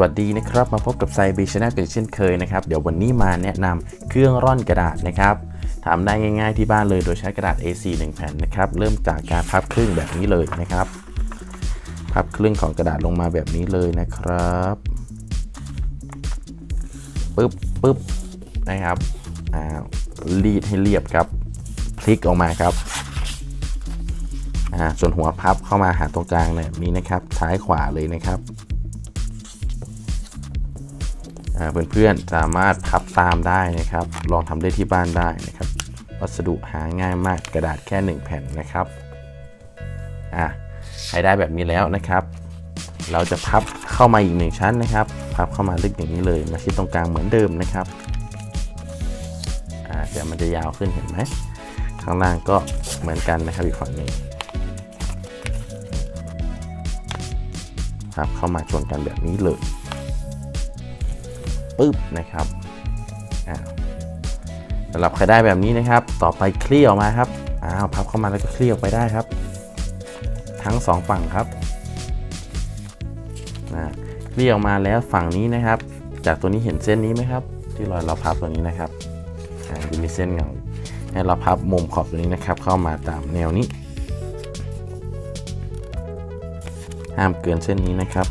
วัสดีนะครับ มาพบกับไซบีชนะกันเช่นเคยนะครับ เดี๋ยววันนี้มาแนะนำเครื่องร่อนกระดาษนะครับทำได้ง่ายๆที่บ้านเลยโดยใช้กระดาษ A4 1 แผ่นนะครับ เริ่มจากการพับครึ่งแบบนี้เลยนะครับ พับครึ่งของกระดาษลงมาแบบนี้เลยนะครับปึ๊บปึ๊บนะครับอ่ารีดให้เรียบครับ พลิกออกมาครับอ่าส่วนหัวพับเข้ามาหาตรงกลางแบบนี้นะครับ ซ้ายขวาเลยนะครับ เพื่อนๆสามารถพับตามได้นะครับ ลองทำได้ที่บ้านได้นะครับ วัสดุหาง่ายมากกระดาษแค่ 1 แผ่นนะครับอะให้ได้แบบนี้แล้วนะครับ เราจะพับเข้ามาอีกหนึ่งชั้นนะครับ พับเข้ามาลึกอย่างนี้เลยมาชิดตรงกลางเหมือนเดิมนะครับอ่าเดี๋ยวมันจะยาวขึ้นเห็นไหมข้างล่างก็เหมือนกันนะครับอีกฝั่งหนึ่งพับเข้ามาชนกันแบบนี้เลย ปึ๊บนะครับสำหรับใครได้แบบนี้นะครับ ต่อไปคลี่ออกมาครับอ้าวพับเข้ามาแล้วก็คลี่ออกไปได้ครับ ทั้งสองฝั่งครับนะคลี่ออกมาแล้วฝั่งนี้นะครับ จากตัวนี้เห็นเส้นนี้ไหมครับ ที่รอยเราพับตัวนี้นะครับจะมีเส้นเงาให้เราพับมุมขอบตัวนี้นะครับ เข้ามาตามแนวนี้ ห้ามเกินเส้นนี้นะครับ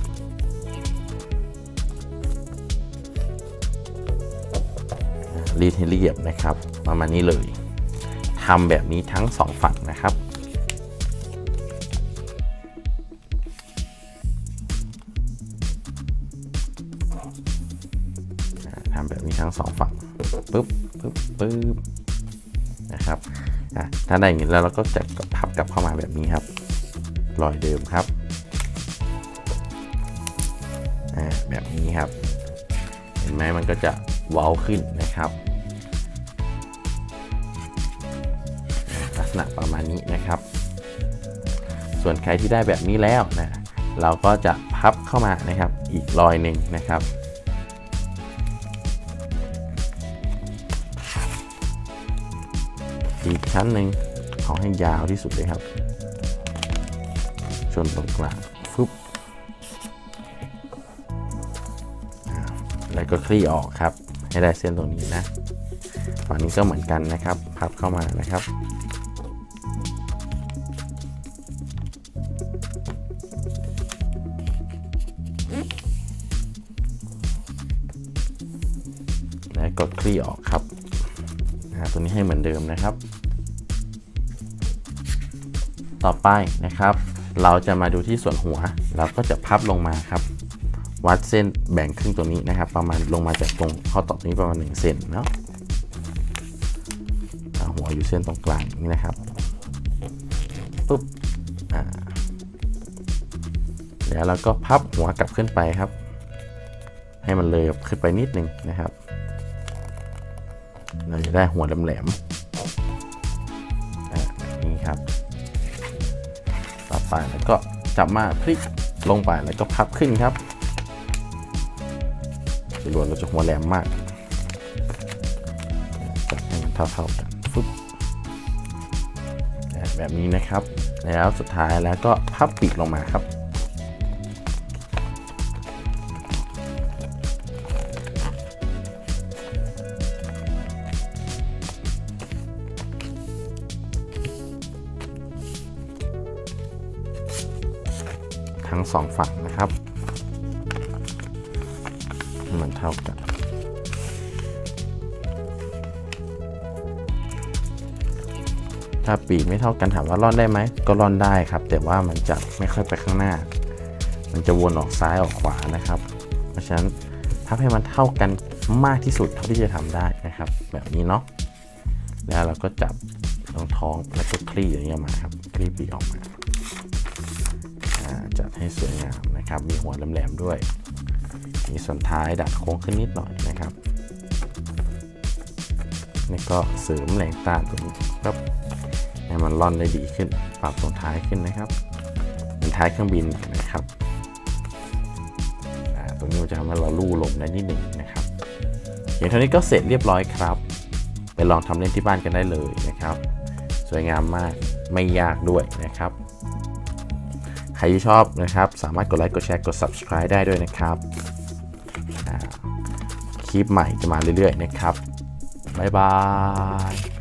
รีดให้เรียบนะครับ ประมาณนี้เลยทำแบบนี้ทั้งสองฝั่งนะครับ ทำแบบนี้ทั้งสองฝั่งปึ๊บปึ๊บปึ๊บนะครับถ้าได้อย่างนี้แล้วเราก็จะพับกลับเข้ามาแบบนี้ครับ รอยเดิมครับแบบนี้ครับ เห็นไหมมันก็จะ ว้าขึ้นนะครับ ลักษณะประมาณนี้นะครับ ส่วนใครที่ได้แบบนี้แล้วนะเราก็จะพับเข้ามานะครับอีกรอยหนึ่งนะครับอีกชั้นหนึ่งเอาให้ยาวที่สุดเลยครับ ชนตรงกลางฟึบแล้วก็คลี่ออกครับ ให้ได้เส้นตรงนี้นะฝั่งนี้ก็เหมือนกันนะครับพับเข้ามานะครับ และกดคลี่ออกครับตัวนี้ให้เหมือนเดิมนะครับ ต่อไปนะครับ เราจะมาดูที่ส่วนหัว เราก็จะพับลงมาครับ วัดเส้นแบ่งครึ่งตัวนี้นะครับ ประมาณลงมาจากตรงข้อต่อนี้ประมาณ1เซนเนาะหัวอยู่เส้นตรงกลางนี่นะครับปุ๊บอ่าเดี๋ยวเราก็พับหัวกลับขึ้นไปครับ ให้มันเลยขึ้นไปนิดนึงนะครับ เราจะได้หัวแหลมๆนี้ครับต่อไปแล้วก็จับมาพลิกลงไปแล้วก็พับขึ้นครับ จรวดเราจะหัวแหลมมากจัดให้มันเท่าๆกันฟึบแบบนี้นะครับ แล้วสุดท้ายแล้วก็พับปีกลงมาครับทั้งสองฝั่ง มันเท่ากันถ้าปีกไม่เท่ากันถามว่าร่อนได้ไหมก็ร่อนได้ครับ แต่ว่ามันจะไม่ค่อยไปข้างหน้า มันจะวนออกซ้ายออกขวานะครับ เพราะฉะนั้นพับให้มันเท่ากันมากที่สุดเท่าที่จะทำได้นะครับ แบบนี้เนาะแล้วเราก็จับตรงท้องแล้วก็คลี่อย่างเงี้ยมาครับคลี่ปีกออกมาจัดให้สวยงามนะครับ มีหัวแหลมๆด้วย มีส่วนท้ายดัดโค้งขึ้นนิดหน่อยนะครับนี่ก็เสริมแรงต้านตรงนี้ครับให้มันล่อนได้ดีขึ้น ปรับตรงท้ายขึ้นนะครับเป็นท้ายเครื่องบินนะครับตรงนี้จะทำให้เราลู่ลมได้นิดหนึ่งนะครับอย่างเท่านี้ก็เสร็จเรียบร้อยครับไปลองทำเล่นที่บ้านกันได้เลยนะครับ สวยงามมากไม่ยากด้วยนะครับ ใครที่ชอบนะครับ สามารถกดไลค์กดแชร์กด subscribe ได้ด้วยนะครับ คลิปใหม่จะมาเรื่อยๆนะครับ บ๊ายบาย